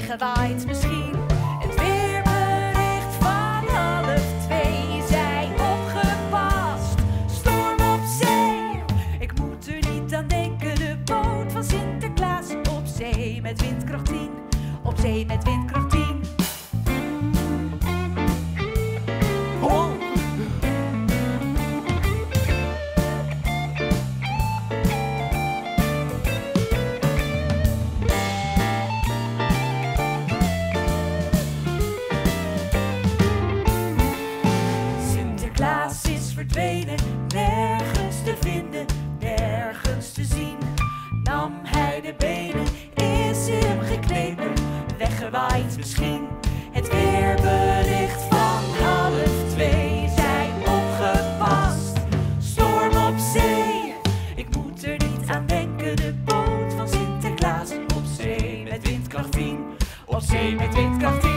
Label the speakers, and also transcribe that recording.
Speaker 1: weggewaaid misschien. Het weerbericht van half twee zei opgepast, storm op zee. Ik moet er niet aan denken, de boot van Sinterklaas op zee met windkracht 10, op zee met windkracht nergens te vinden, nergens te zien. Nam hij de benen, is hem geknepen, weggewaaid misschien. Het weerbericht van half twee zei opgepast, storm op zee. Ik moet er niet aan denken, de boot van Sinterklaas op zee met windkracht 10, op zee met windkracht